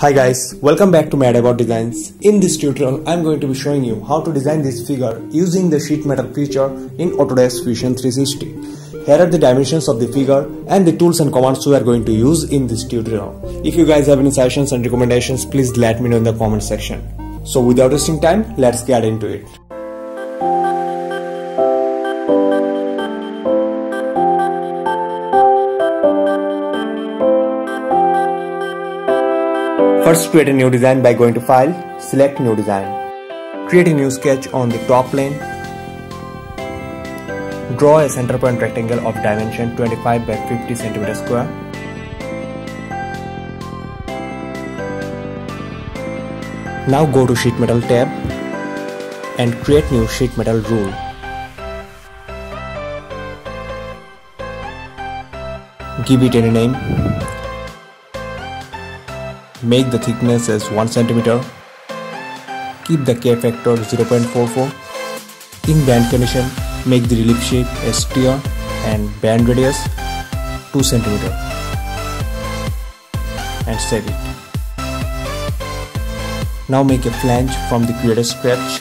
Hi guys, welcome back to Mad About Designs. In this tutorial, I'm going to be showing you how to design this figure using the sheet metal feature in Autodesk Fusion 360. Here are the dimensions of the figure and the tools and commands we are going to use in this tutorial. If you guys have any suggestions and recommendations, please let me know in the comment section. So without wasting time, let's get into it. First create a new design by going to file, select new design. Create a new sketch on the top plane. Draw a center point rectangle of dimension 25 by 50 cm square. Now go to sheet metal tab and create new sheet metal rule. Give it any name Make the thickness as 1 cm. Keep the K factor 0.44. In bend condition, make the relief shape a sphere and bend radius 2 cm. And save it. Now make a flange from the created sketch.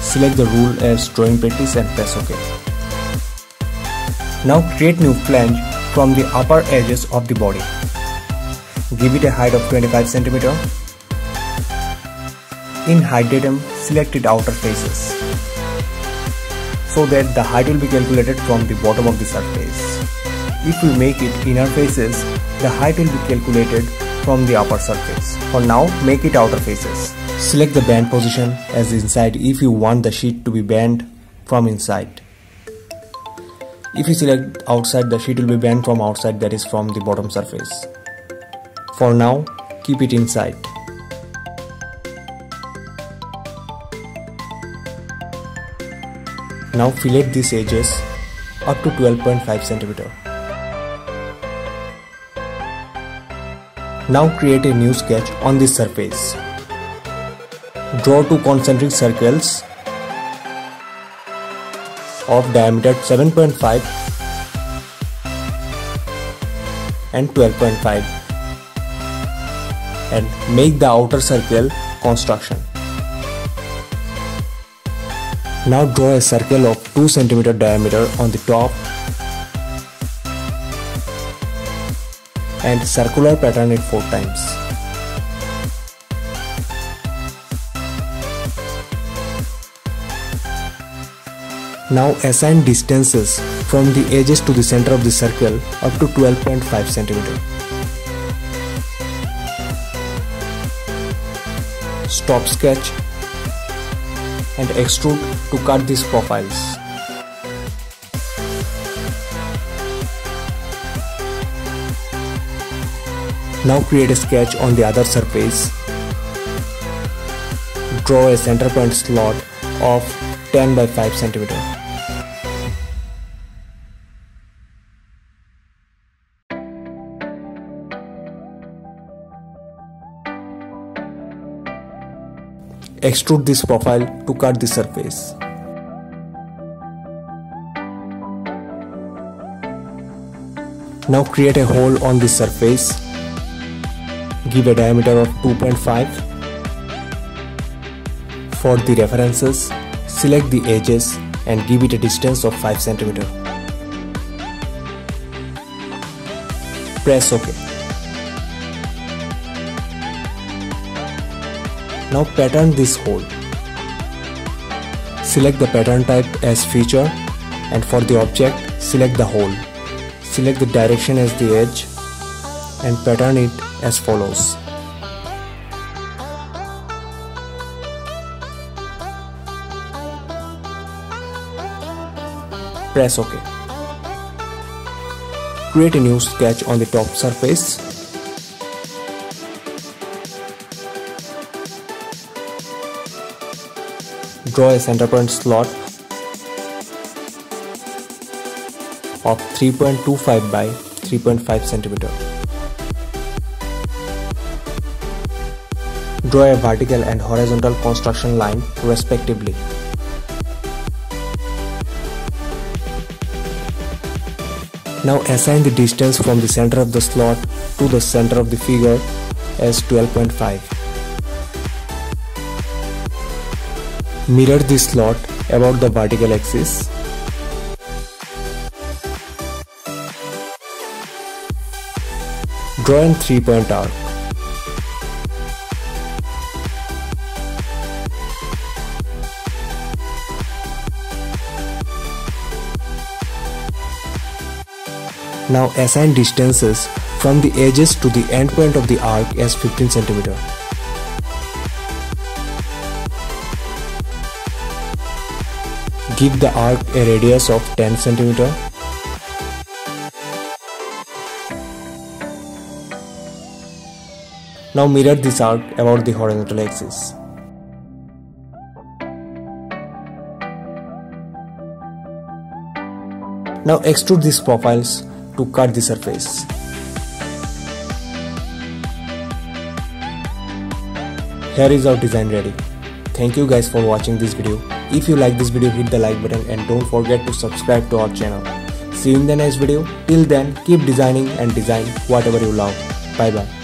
Select the rule as drawing practice and press OK. Now create new flange from the upper edges of the body. Give it a height of 25 cm. In height datum, select it outer faces so that the height will be calculated from the bottom of the surface. If we make it inner faces, the height will be calculated from the upper surface. For now, make it outer faces. Select the bend position as inside if you want the sheet to be bent from inside. If you select outside, the sheet will be bent from outside that is from the bottom surface. For now, keep it inside. Now fillet these edges up to 12.5 cm. Now create a new sketch on this surface. Draw two concentric circles of diameter 7.5 and 12.5 and make the outer circle construction. Now draw a circle of 2 cm diameter on the top and circular pattern it 4 times. Now assign distances from the edges to the center of the circle up to 12.5 cm. Stop sketch and extrude to cut these profiles. Now create a sketch on the other surface. Draw a center point slot of 10 by 5 cm. Extrude this profile to cut the surface. Now create a hole on this surface. Give a diameter of 2.5. For the references, select the edges and give it a distance of 5 cm. Press OK. Now pattern this hole. Select the pattern type as feature and for the object select the hole. Select the direction as the edge and pattern it as follows. Press OK. Create a new sketch on the top surface draw a center point slot of 3.25 by 3.5 centimeter. Draw a vertical and horizontal construction line respectively. Now assign the distance from the center of the slot to the center of the figure as 12.5. Mirror the slot about the vertical axis. Draw a 3 point arc. Now assign distances from the edges to the endpoint of the arc as 15 cm. Give the arc a radius of 10 cm. Now mirror this arc about the horizontal axis. Now extrude these profiles to cut the surface. Here is our design ready. Thank you guys for watching this video. If you like this video hit the like button and don't forget to subscribe to our channel. See you in the next video. Till then keep designing and design whatever you love. Bye bye.